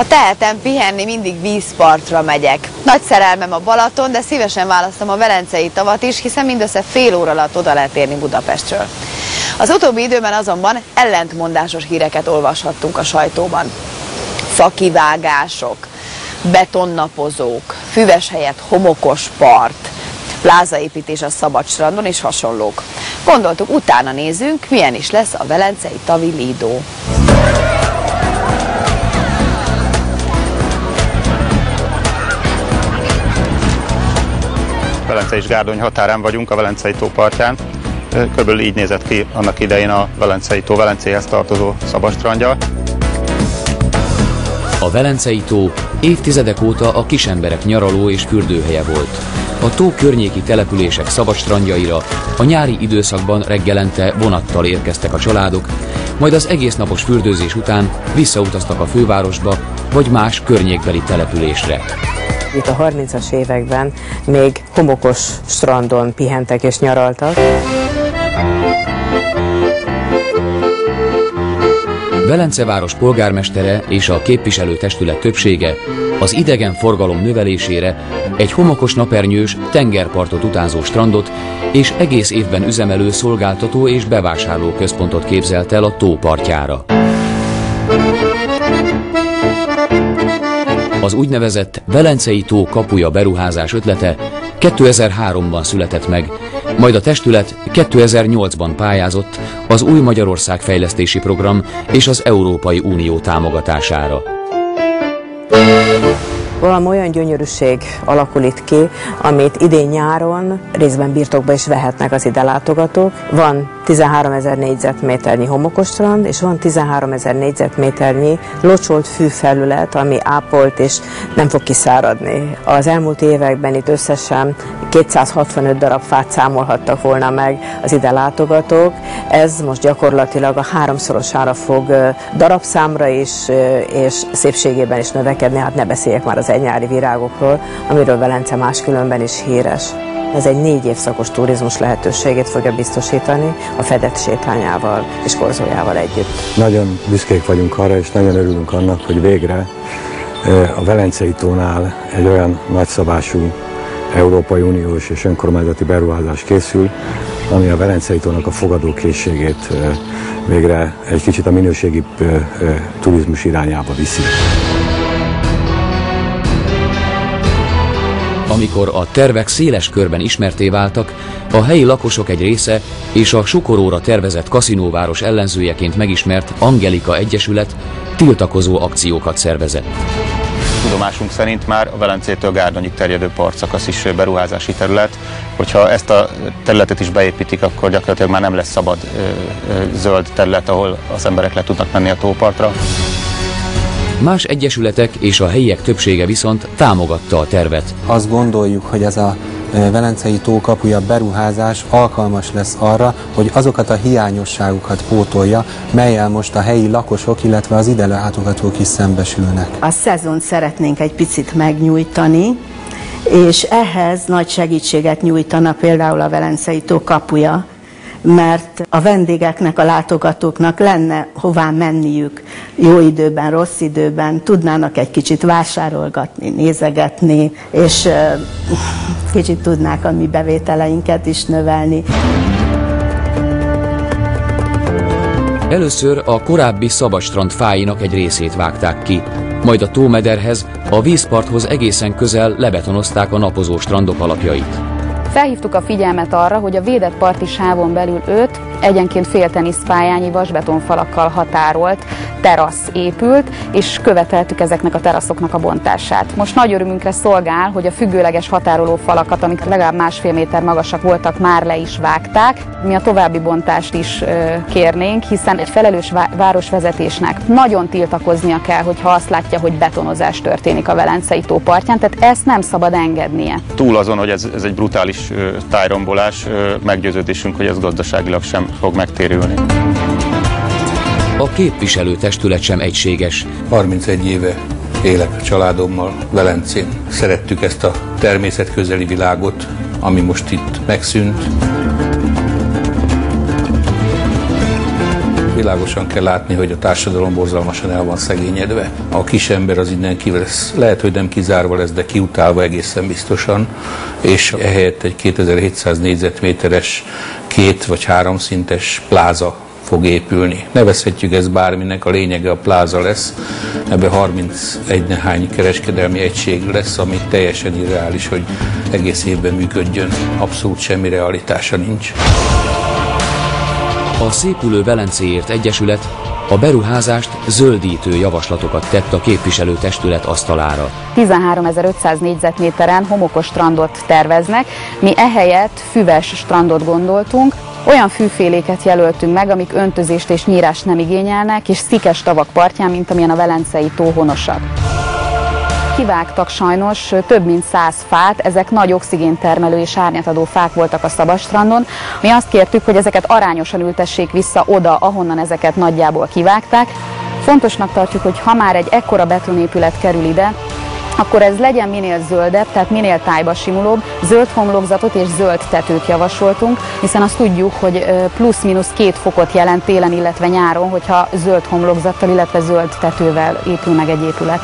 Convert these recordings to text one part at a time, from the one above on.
Ha tehetem, pihenni mindig vízpartra megyek. Nagy szerelmem a Balaton, de szívesen választom a Velencei tavat is, hiszen mindössze fél óra alatt oda lehet érni Budapestről. Az utóbbi időben azonban ellentmondásos híreket olvashattunk a sajtóban. Fakivágások, betonnapozók, füves helyett homokos part, plázaépítés a Szabadstrandon és hasonlók. Gondoltuk, utána nézzünk, milyen is lesz a Velencei Tavi Lido. Velence és Gárdony határán vagyunk, a Velencei tó partján. Körülbelül így nézett ki annak idején a Velencei tó Velencéhez tartozó szabadstrandja. A Velencei tó évtizedek óta a kisemberek nyaraló és fürdőhelye volt. A tó környéki települések szabadstrandjaira a nyári időszakban reggelente vonattal érkeztek a családok, majd az egész napos fürdőzés után visszautaztak a fővárosba vagy más környékbeli településre. Itt a 30-as években még homokos strandon pihentek és nyaraltak. Velence város polgármestere és a képviselőtestület többsége az idegen forgalom növelésére egy homokos napernyős tengerpartot utánzó strandot és egész évben üzemelő szolgáltató és bevásárló központot képzelt el a tó partjára. Az úgynevezett Velencei tó kapuja beruházás ötlete 2003-ban született meg, majd a testület 2008-ban pályázott az Új Magyarország Fejlesztési Program és az Európai Unió támogatására valami olyan gyönyörűség alakul itt ki, amit idén nyáron részben birtokba is vehetnek az ide látogatók. Van 13 ezer négyzetméternyi homokos strand, és van 13 ezer négyzetméternyi locsolt fűfelület, ami ápolt és nem fog kiszáradni. Az elmúlt években itt összesen 265 darab fát számolhattak volna meg az ide látogatók. Ez most gyakorlatilag a háromszorosára fog darabszámra is, és szépségében is növekedni, hát ne beszéljek már az egynyári virágokról, amiről Velence máskülönben is híres. Ez egy négy évszakos turizmus lehetőségét fogja biztosítani a fedett sétányával és korzójával együtt. Nagyon büszkék vagyunk arra, és nagyon örülünk annak, hogy végre a Velencei tónál egy olyan nagyszabású Európai Uniós és önkormányzati beruházás készül, ami a Velencei tónak a fogadókészségét végre egy kicsit a minőségi turizmus irányába viszi. Amikor a tervek széles körben ismerté váltak, a helyi lakosok egy része és a Sukoróra tervezett kaszinóváros ellenzőjeként megismert Angelika Egyesület tiltakozó akciókat szervezett. Tudomásunk szerint már a Velencétől Gárdonyig terjedő partszakasz is beruházási terület. Hogyha ezt a területet is beépítik, akkor gyakorlatilag már nem lesz szabad ö, ö, zöld terület, ahol az emberek le tudnak menni a tópartra. Más egyesületek és a helyiek többsége viszont támogatta a tervet. Azt gondoljuk, hogy ez a Velencei tókapuja beruházás alkalmas lesz arra, hogy azokat a hiányosságokat pótolja, melyel most a helyi lakosok, illetve az ide látogatók is szembesülnek. A szezon szeretnénk egy picit megnyújtani, és ehhez nagy segítséget nyújtana például a Velencei tó kapuja, mert a vendégeknek, a látogatóknak lenne hová menniük jó időben, rossz időben, tudnának egy kicsit vásárolgatni, nézegetni, és kicsit tudnák a mi bevételeinket is növelni. Először a korábbi Szabadstrand fáinak egy részét vágták ki, majd a tómederhez, a vízparthoz egészen közel lebetonozták a napozó strandok alapjait. Felhívtuk a figyelmet arra, hogy a védett parti sávon belül 5 egyenként fél teniszpályányi vasbetonfalakkal határolt terasz épült, és követeltük ezeknek a teraszoknak a bontását. Most nagy örömünkre szolgál, hogy a függőleges határoló falakat, amik legalább másfél méter magasak voltak, már le is vágták. Mi a további bontást is kérnénk, hiszen egy felelős városvezetésnek nagyon tiltakoznia kell, hogyha azt látja, hogy betonozás történik a Velencei tó partján, tehát ezt nem szabad engednie. Túl azon, hogy ez, ez egy brutális tájrombolás, meggyőződésünk, hogy ez gazdaságilag sem fog megtérülni. A képviselőtestület sem egységes. 31 éve élek a családommal Velencén. Szerettük ezt a természetközeli világot, ami most itt megszűnt. világosan kell látni, hogy a társadalom borzalmasan el van szegényedve. A kis ember az innen kivesz, lehet, hogy nem kizárva lesz, de kiutálva egészen biztosan, és ehelyett egy 2700 négyzetméteres két vagy három szintes pláza fog épülni. Nevezhetjük ezt bárminek, a lényege a pláza lesz. Ebbe 31 nehány kereskedelmi egység lesz, ami teljesen irreális, hogy egész évben működjön. Abszolút semmi realitása nincs. A Szépülő Velencéért Egyesület a beruházást zöldítő javaslatokat tett a képviselőtestület asztalára. 13.500 négyzetméteren homokos strandot terveznek, mi ehelyett füves strandot gondoltunk, olyan fűféléket jelöltünk meg, amik öntözést és nyírást nem igényelnek, és szikes tavak partján, mint amilyen a Velencei tó honosak kivágtak sajnos több mint száz fát, ezek nagy oxigéntermelő és árnyatadó fák voltak a Szabastrandon. Mi azt kértük, hogy ezeket arányosan ültessék vissza oda, ahonnan ezeket nagyjából kivágták. Fontosnak tartjuk, hogy ha már egy ekkora betonépület kerül ide, akkor ez legyen minél zöldebb, tehát minél tájba simulóbb, zöld homlokzatot és zöld tetőt javasoltunk, hiszen azt tudjuk, hogy plusz-minusz két fokot jelent télen, illetve nyáron, hogyha zöld homlokzattal, illetve zöld tetővel épül meg egy épület.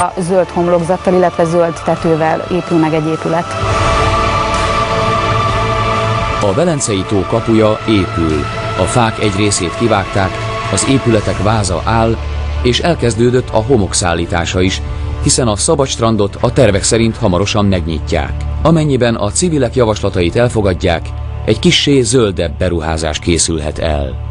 A zöld homlokzattal, illetve zöld tetővel épül meg egy épület. A Velencei tó kapuja épül. A fák egy részét kivágták, az épületek váza áll, és elkezdődött a homok szállítása is, hiszen a szabad strandot a tervek szerint hamarosan megnyitják. Amennyiben a civilek javaslatait elfogadják, egy kissé zöldebb beruházás készülhet el.